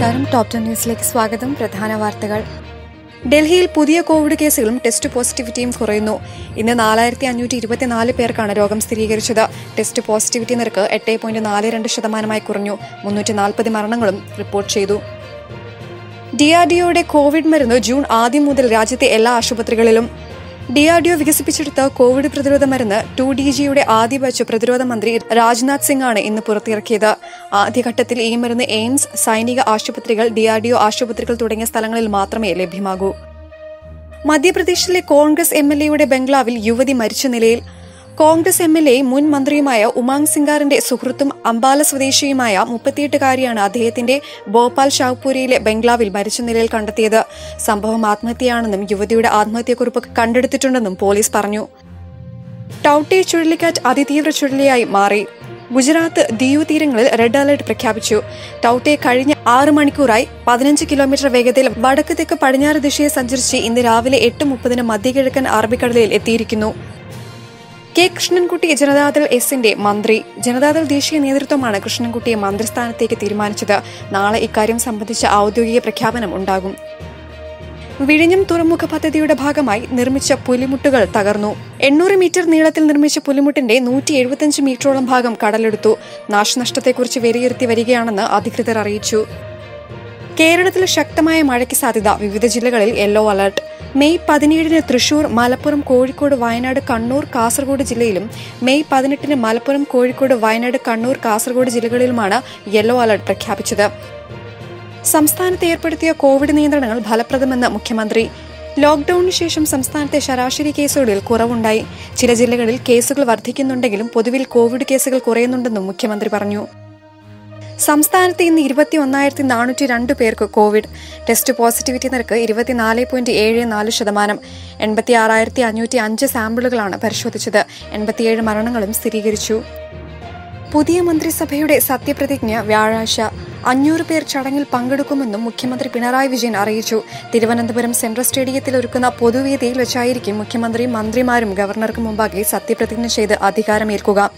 നമസ്കാരം. Top ten ന്യൂസിലേക്ക് സ്വാഗതം. പ്രധാന വാർത്തകൾ. ഡൽഹിയിൽ പുതിയ കോവിഡ് കേസുകളും ടെസ്റ്റ് പോസിറ്റിവിറ്റിയും കുറയുന്നു. ഇന്ന് നാലായിരത്തി അഞ്ഞൂറ്റി ഇരുപത്തിനാല് പേർക്കാണ് രോഗം സ്ഥിരീകരിച്ചത്. ടെസ്റ്റ് പോസിറ്റിവിറ്റി നിരക്ക് എട്ട് പോയിന്റ് നാല് രണ്ട് ശതമാനമായി കുറഞ്ഞു. മുന്നൂറ്റി നാൽപ്പത് മരണങ്ങളും റിപ്പോർട്ട് ചെയ്തു. ഡിആർഡിഒയുടെ കോവിഡ് മരുന്ന് ജൂൺ ആദ്യം മുതൽ രാജ്യത്തെ എല്ലാ ആശുപത്രികളിലും ഡിആർഡിഒ വികസിപ്പിച്ചെടുത്ത കോവിഡ് പ്രതിരോധ മരുന്ന് ടു ഡി ജിയുടെ ആദ്യ ബാച്ച് പ്രതിരോധ മന്ത്രി രാജ്നാഥ് സിംഗ് ആണ് ഇന്ന് പുറത്തിറക്കിയത്. ആദ്യഘട്ടത്തിൽ ഈ മരുന്ന് എയിംസ് സൈനിക ആശുപത്രികൾ ഡിആർഡിഒ ആശുപത്രികൾ തുടങ്ങിയ സ്ഥലങ്ങളിൽ മാത്രമേ ലഭ്യമാകൂ. മധ്യപ്രദേശിലെ കോൺഗ്രസ് എം എൽ എയുടെ ബംഗ്ലാവിൽ യുവതി മരിച്ച നിലയിൽ കോൺഗ്രസ് എം എൽ എ മുൻ മന്ത്രിയുമായ ഉമാങ് സിംഗാറിന്റെ സുഹൃത്തും അംബാല സ്വദേശിയുമായ മുപ്പത്തിയെട്ടുകാരിയാണ് അദ്ദേഹത്തിന്റെ ഭോപ്പാൽ ഷാഹ്പൂരിയിലെ ബംഗ്ലാവിൽ മരിച്ച നിലയിൽ കണ്ടെത്തിയത്. സംഭവം ആത്മഹത്യയാണെന്നും യുവതിയുടെ ആത്മഹത്യക്കുറിപ്പ് കണ്ടെടുത്തിട്ടുണ്ടെന്നും പോലീസ് പറഞ്ഞു. ടൌട്ടെ ചുഴലിക്കാറ്റ് അതിതീവ്ര ചുഴലിയായി മാറി. ഗുജറാത്ത് ദിയു തീരങ്ങളിൽ റെഡ് അലർട്ട് പ്രഖ്യാപിച്ചു. ടൌട്ടെ കഴിഞ്ഞ ആറ് മണിക്കൂറായി പതിനഞ്ച് കിലോമീറ്റർ വേഗതയിൽ വടക്ക് തെക്ക് പടിഞ്ഞാറ് ദിശയെ സഞ്ചരിച്ച് ഇന്ന് രാവിലെ എട്ട് മുപ്പതിന് മധ്യകിഴക്കൻ അറബിക്കടലിൽ എത്തിയിരിക്കുന്നു. കെ കൃഷ്ണൻകുട്ടി ജനതാദൾ എസിന്റെ മന്ത്രി ജനതാദൾ ദേശീയ നേതൃത്വമാണ് കൃഷ്ണൻകുട്ടിയെ മന്ത്രിസ്ഥാനത്തേക്ക് തീരുമാനിച്ചത്. നാളെ ഇക്കാര്യം സംബന്ധിച്ച ഔദ്യോഗിക പ്രഖ്യാപനം ഉണ്ടാകും. വിഴിഞ്ഞം തുറമുഖ പദ്ധതിയുടെ ഭാഗമായി നിർമ്മിച്ച പുലിമുട്ടുകൾ തകർന്നു. എണ്ണൂറ് മീറ്റർ നീളത്തിൽ നിർമ്മിച്ച പുലിമുട്ടിന്റെ നൂറ്റി എഴുപത്തിയഞ്ച് മീറ്ററോളം ഭാഗം കടലെടുത്തു. നാശനഷ്ടത്തെക്കുറിച്ച് വിലയിരുത്തി വരികയാണെന്ന് അധികൃതർ അറിയിച്ചു. കേരളത്തിൽ ശക്തമായ മഴയ്ക്ക് സാധ്യത വിവിധ ജില്ലകളിൽ യെല്ലോ അലർട്ട്. മെയ് പതിനേഴിന് തൃശൂർ മലപ്പുറം കോഴിക്കോട് വയനാട് കണ്ണൂർ കാസർഗോഡ് ജില്ലയിലും മെയ് പതിനെട്ടിന് മലപ്പുറം കോഴിക്കോട് വയനാട് കണ്ണൂർ കാസർഗോഡ് ജില്ലകളിലുമാണ് യെല്ലോ അലർട്ട് പ്രഖ്യാപിച്ചത്. സംസ്ഥാനത്ത് ഏർപ്പെടുത്തിയ കോവിഡ് നിയന്ത്രണങ്ങൾ ഫലപ്രദമെന്ന് മുഖ്യമന്ത്രി. ലോക്ഡൌണിന് ശേഷം സംസ്ഥാനത്തെ ശരാശരി കേസുകളിൽ കുറവുണ്ടായി. ചില ജില്ലകളിൽ കേസുകൾ വർദ്ധിക്കുന്നുണ്ടെങ്കിലും പൊതുവിൽ കോവിഡ് കേസുകൾ കുറയുന്നുണ്ടെന്നും മുഖ്യമന്ത്രി പറഞ്ഞു. സംസ്ഥാനത്ത് ഇന്ന് ഇരുപത്തി ഒന്നായിരത്തി നാനൂറ്റി രണ്ട് പേർക്ക് കോവിഡ്. ടെസ്റ്റ് പോസിറ്റിവിറ്റി നിരക്ക് ഇരുപത്തിനാല് പോയിന്റ് ഏഴ് നാല് ശതമാനം. എൺപത്തി ആറായിരത്തി അഞ്ഞൂറ്റി അഞ്ച് സാമ്പിളുകളാണ് പരിശോധിച്ചത്. എൺപത്തിയേഴ് മരണങ്ങളും സ്ഥിരീകരിച്ചു. പുതിയ മന്ത്രിസഭയുടെ സത്യപ്രതിജ്ഞ വ്യാഴാഴ്ച. അഞ്ഞൂറ് പേർ ചടങ്ങിൽ പങ്കെടുക്കുമെന്നും മുഖ്യമന്ത്രി പിണറായി വിജയൻ അറിയിച്ചു. തിരുവനന്തപുരം സെൻട്രൽ സ്റ്റേഡിയത്തിൽ ഒരുക്കുന്ന പൊതുവേദിയിൽ വെച്ചായിരിക്കും മുഖ്യമന്ത്രി മന്ത്രിമാരും ഗവർണർക്ക് മുമ്പാകെ സത്യപ്രതിജ്ഞ ചെയ്ത് അധികാരമേൽക്കുക.